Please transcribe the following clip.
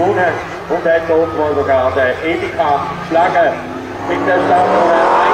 gewonnen und hat dort mal sogar der Edeka geschlagen mit der Stadt 21.